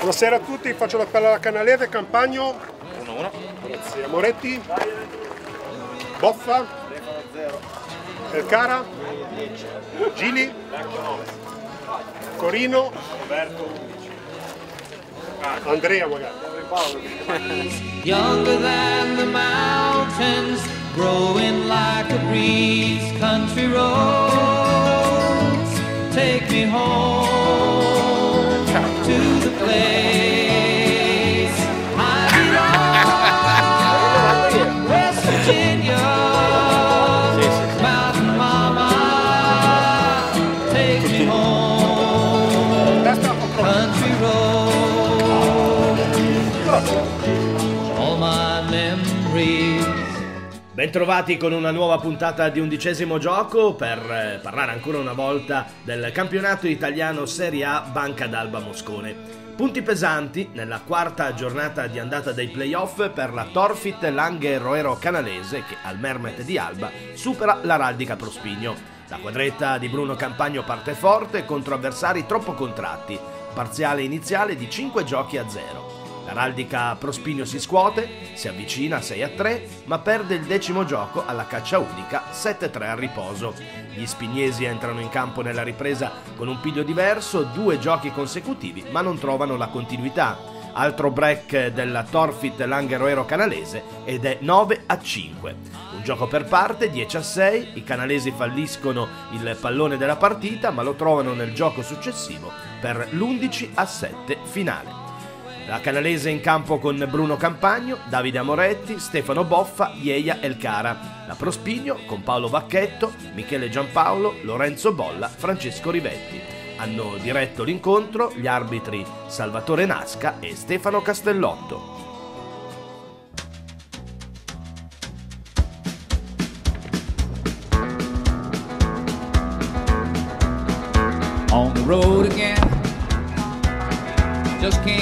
Buonasera a tutti, faccio l'appello alla Canalese, Campagno. 1-1. Grazie. Moretti. Boffa. Elcara. Gili. Corino. Andrea magari. Younger than the mountains, growing like a breeze, country roads, take me home Bentrovati con una nuova puntata di undicesimo gioco per eh, parlare ancora una volta del campionato italiano Serie A Banca d'Alba Moscone. Punti pesanti nella quarta giornata di andata dei playoff per la Torfit Langhe Roero Canalese che al Mermet di Alba supera l'Araldica Prospigno. La quadretta di Bruno Campagno parte forte contro avversari troppo contratti, parziale iniziale di 5 giochi a 0. L'Araldica Prospigno si scuote, si avvicina a 6 a 3, ma perde il decimo gioco alla caccia unica 7 a 3 al riposo. Gli spignesi entrano in campo nella ripresa con un piglio diverso, due giochi consecutivi, ma non trovano la continuità. Altro break della Torfit Langheroero canalese ed è 9 a 5. Un gioco per parte, 10 a 6, i canalesi falliscono il pallone della partita ma lo trovano nel gioco successivo per l'11 a 7 finale. La canalese in campo con Bruno Campagno, Davide Amoretti, Stefano Boffa, Ieia Elcara. La Prospigno con Paolo Bacchetto, Michele Giampaolo, Lorenzo Bolla, Francesco Rivetti. Hanno diretto l'incontro gli arbitri Salvatore Nasca e Stefano Castellotto. on the road again.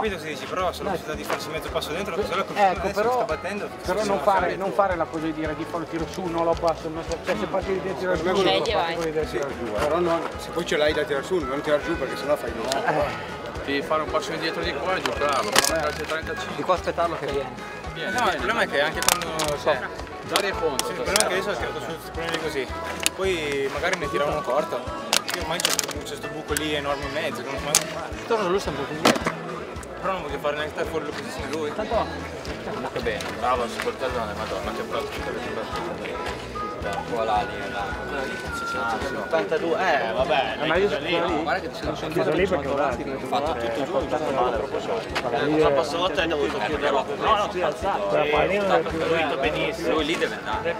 Capito si dice, però sono necessità di farsi mezzo passo dentro, la cosa la Ecco, però, sta battendo. però non, fare, non fare la cosa di dire di fare il tiro su, non lo abbasso, non so, cioè se fatti di tirare giù, non lo tirare giù. eh. Però non, se poi ce l'hai da tirare su, non tirare giù perché sennò fai no. Devi fare un passo indietro di qua e giocarlo, però calcio 35. Di qua aspettarlo che viene. Eh, No, il problema è che anche quando... Cioè, Dario Fonte, sì, il problema è che io sono tirato su problemi così. Poi magari ne tiravo uno corto. Io ormai c'è questo buco lì enorme in mezzo, che non so mai come fare. Torno lui sempre così. Però non voglio fare neanche stare fuori l'opposizione di lui. Tanto che bene, bravo sul coltellone, madonna, che bravo che bravo. Qua là, lì, là. Ah, 82, eh vabbè, ma io sono lì. guarda che sono chiuso lì perché ho fatto tutto giù, fatto male. La prossima volta hai dovuto chiuderlo. No, no, ti alzato. capito benissimo. Lui lì deve andare.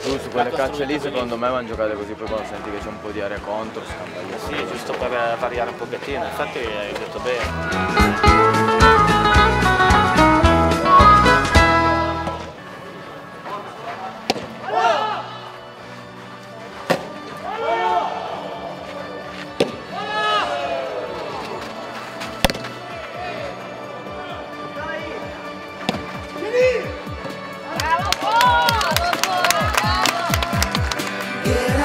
su quelle cacce lì secondo me vanno giocate così poi quando senti che c'è un po' di aria contro scambia. Sì, giusto per eh, variare un pochettino, infatti hai detto bene. Yeah.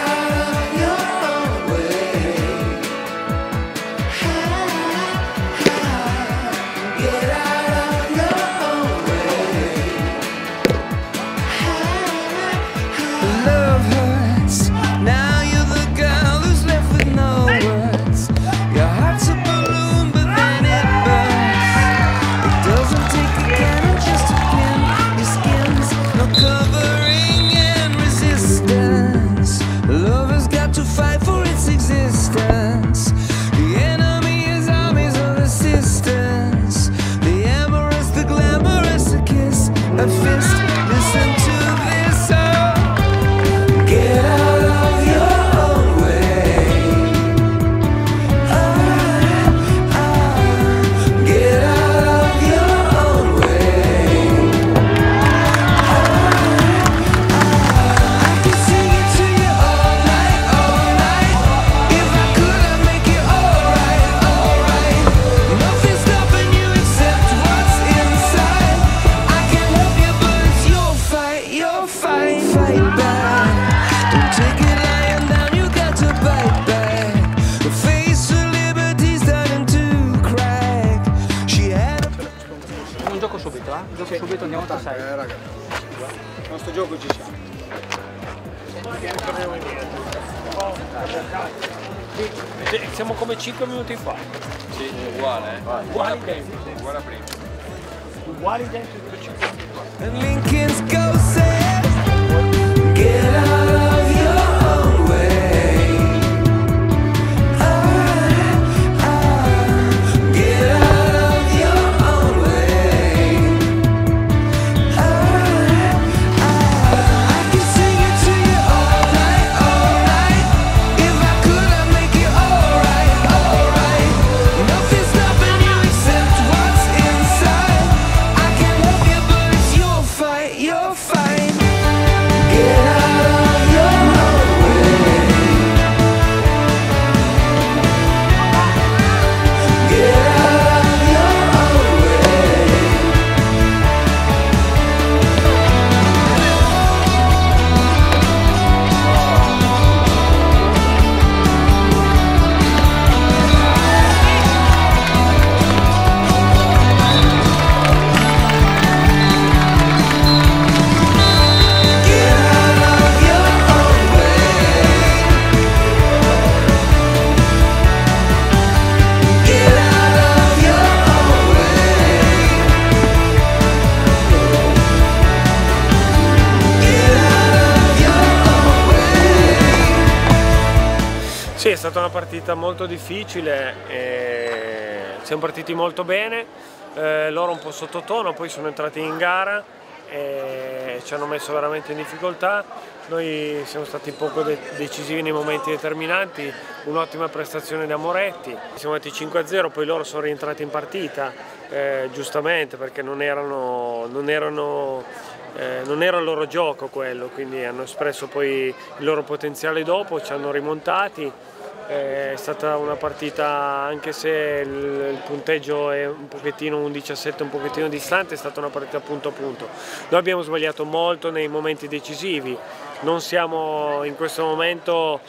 Eh ragazzi, il nostro gioco ci siamo. Siamo come 5 minuti fa. Sì, uguale, eh. Uguali tempi. Uguali tempi per 5 minuti fa. Stata una partita molto difficile, e siamo partiti molto bene, eh, loro un po' sottotono, poi sono entrati in gara e ci hanno messo veramente in difficoltà. Noi siamo stati poco de- decisivi nei momenti determinanti, un'ottima prestazione da Moretti, siamo andati 5-0, poi loro sono rientrati in partita, eh, giustamente perché non erano, non erano eh, non era il loro gioco quello, quindi hanno espresso poi il loro potenziale dopo, ci hanno rimontati. È stata una partita, anche se il, punteggio è un pochettino un 17 un pochettino distante, è stata una partita punto a punto. Noi abbiamo sbagliato molto nei momenti decisivi, non siamo in questo momento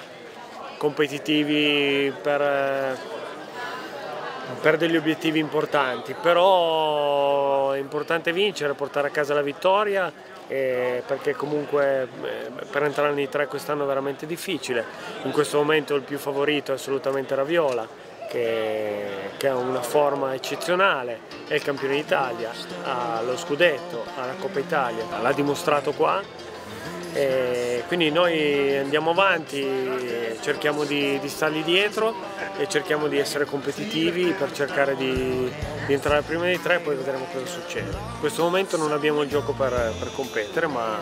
competitivi per, per degli obiettivi importanti, però è importante vincere, portare a casa la vittoria perché comunque eh, per entrare nei tre quest'anno è veramente difficile. In questo momento il più favorito è assolutamente Raviola che, che ha una forma eccezionale, è il campione d'Italia, ha lo scudetto, ha la Coppa Italia, l'ha dimostrato qua e quindi noi andiamo avanti, cerchiamo di, di stargli dietro e cerchiamo di essere competitivi per cercare di, di entrare prima dei tre e poi vedremo cosa succede. In questo momento non abbiamo il gioco per, per competere ma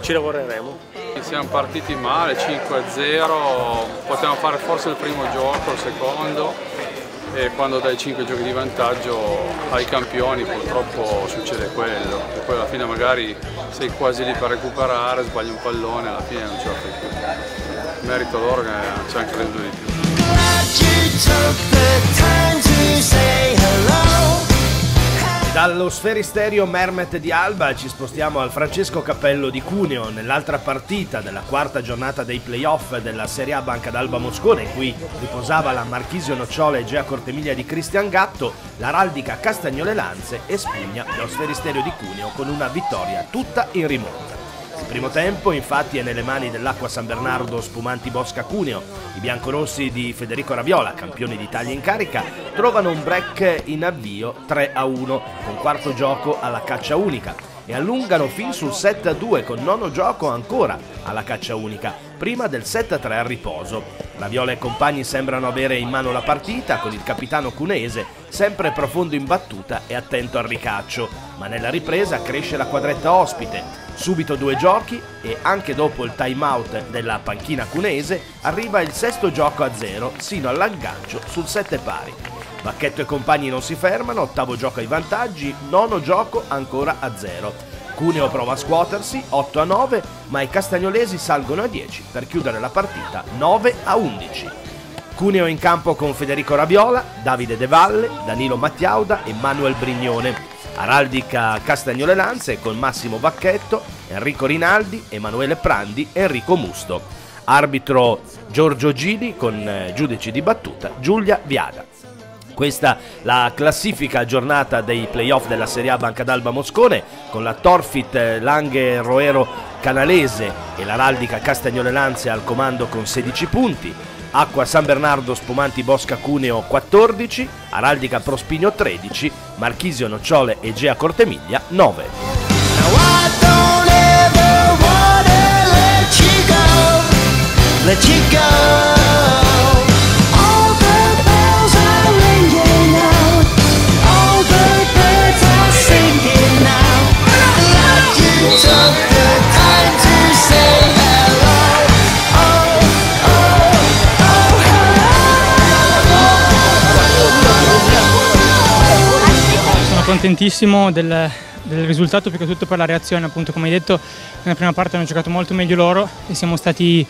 ci lavoreremo. Siamo partiti male, 5-0, potevamo fare forse il primo gioco, il secondo e quando dai 5 giochi di vantaggio ai campioni purtroppo succede quello e poi alla fine magari sei quasi lì per recuperare, sbagli un pallone e alla fine non ce la fai più. Merito loro che ci hanno creduto di più. Dallo sferisterio Mermet di Alba ci spostiamo al Francesco Cappello di Cuneo nell'altra partita della quarta giornata dei playoff della Serie A Banca d'Alba Moscone in cui riposava la Marchisio Nocciola e Gea Cortemiglia di Cristian Gatto, l'Araldica Castagnole Lanze espugna lo sferisterio di Cuneo con una vittoria tutta in rimonta. Il primo tempo infatti è nelle mani dell'Acqua San Bernardo Spumanti Bosca Cuneo. I biancorossi di Federico Raviola, campioni d'Italia in carica, trovano un break in avvio 3 a 1 con quarto gioco alla caccia unica e allungano fin sul 7 a 2 con nono gioco ancora alla caccia unica, prima del 7 a 3 al riposo. Raviola e compagni sembrano avere in mano la partita con il capitano cuneese sempre profondo in battuta e attento al ricaccio, ma nella ripresa cresce la quadretta ospite. Subito due giochi e anche dopo il time out della panchina cunese arriva il sesto gioco a zero sino all'aggancio sul 7 pari. Bacchetto e compagni non si fermano, ottavo gioco ai vantaggi, nono gioco ancora a zero. Cuneo prova a scuotersi, 8 a 9, ma i castagnolesi salgono a 10 per chiudere la partita 9 a 11. Cuneo in campo con Federico Rabiola, Davide De Valle, Danilo Mattiauda e Manuel Brignone. Araldica Castagnole Lanze con Massimo Vacchetto, Enrico Rinaldi, Emanuele Prandi, Enrico Musto. Arbitro Giorgio Gili con eh, giudici di battuta Giulia Viada. Questa la classifica aggiornata dei playoff della Serie A Banca d'Alba Moscone con la Torfit eh, Langhe Roero Canalese e l'Araldica Castagnole Lanze al comando con 16 punti, Acqua San Bernardo Spumanti Bosca Cuneo 14, Araldica Prospigno 13, Marchisio Nocciole e Gea Cortemiglia 9. Contentissimo del, del risultato più che tutto per la reazione, appunto come hai detto nella prima parte hanno giocato molto meglio loro e siamo stati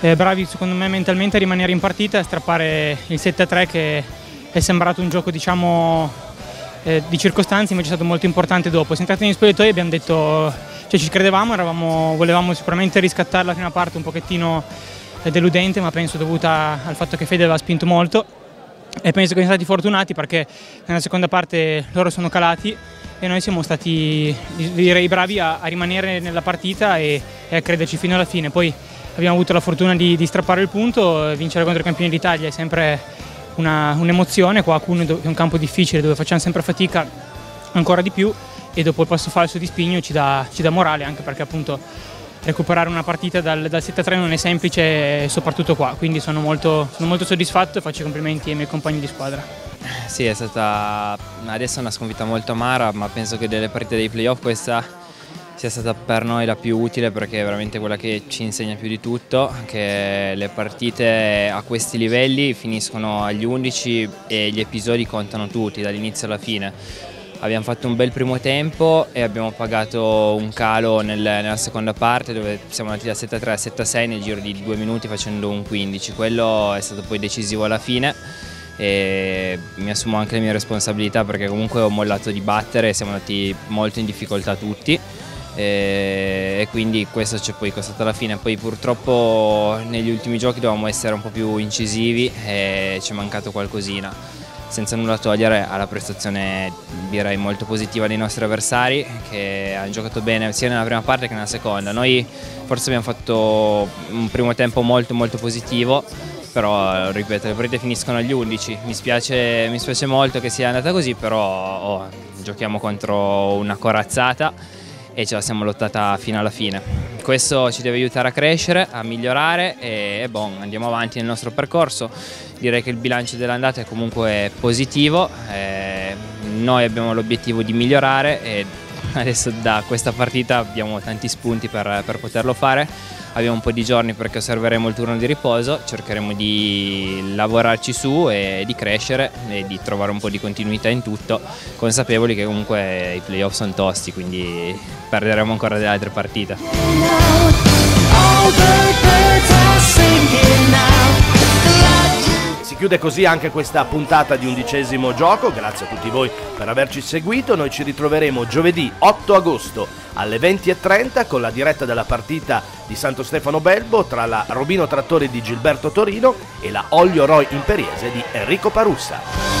eh, bravi secondo me mentalmente a rimanere in partita e a strappare il 7-3 che è sembrato un gioco diciamo eh, di circostanze invece è stato molto importante dopo. Siamo entrati negli spogliatoi e abbiamo detto, cioè ci credevamo, eravamo, volevamo sicuramente riscattare la prima parte un pochettino eh, deludente ma penso dovuta al fatto che Fede aveva spinto molto e penso che siamo stati fortunati perché nella seconda parte loro sono calati e noi siamo stati direi bravi a, a rimanere nella partita e, e, a crederci fino alla fine. Poi abbiamo avuto la fortuna di, di strappare il punto, vincere contro i campioni d'Italia è sempre un'emozione, qua a Cuneo è un campo difficile dove facciamo sempre fatica ancora di più e dopo il passo falso di Spigno ci dà, ci dà morale anche perché appunto recuperare una partita dal, dal 7-3 non è semplice soprattutto qua, quindi sono molto, sono molto soddisfatto e faccio i complimenti ai miei compagni di squadra. Sì, è stata adesso una sconfitta molto amara, ma penso che delle partite dei playoff questa sia stata per noi la più utile perché è veramente quella che ci insegna più di tutto, che le partite a questi livelli finiscono agli 11 e gli episodi contano tutti, dall'inizio alla fine. Abbiamo fatto un bel primo tempo e abbiamo pagato un calo nel, nella seconda parte dove siamo andati da 7-3 a 7-6 nel giro di due minuti facendo un 15. Quello è stato poi decisivo alla fine e mi assumo anche le mie responsabilità perché comunque ho mollato di battere e siamo andati molto in difficoltà tutti e, quindi questo ci è poi costato alla fine. Poi purtroppo negli ultimi giochi dovevamo essere un po' più incisivi e ci è mancato qualcosina senza nulla togliere alla prestazione direi molto positiva dei nostri avversari che hanno giocato bene sia nella prima parte che nella seconda. Noi forse abbiamo fatto un primo tempo molto molto positivo, però ripeto le partite finiscono agli 11, mi spiace, mi spiace molto che sia andata così, però oh, giochiamo contro una corazzata e ce la siamo lottata fino alla fine. Questo ci deve aiutare a crescere, a migliorare e bon, andiamo avanti nel nostro percorso. Direi che il bilancio dell'andata è comunque positivo, eh, noi abbiamo l'obiettivo di migliorare e adesso da questa partita abbiamo tanti spunti per, per poterlo fare. Abbiamo un po' di giorni perché osserveremo il turno di riposo, cercheremo di lavorarci su e di crescere e di trovare un po' di continuità in tutto, consapevoli che comunque i playoff sono tosti, quindi perderemo ancora delle altre partite. Chiude così anche questa puntata di undicesimo gioco, grazie a tutti voi per averci seguito, noi ci ritroveremo giovedì 8 agosto alle 20.30 con la diretta della partita di Santo Stefano Belbo tra la Robino Trattori di Gilberto Torino e la Olio Roy Imperiese di Enrico Parussa.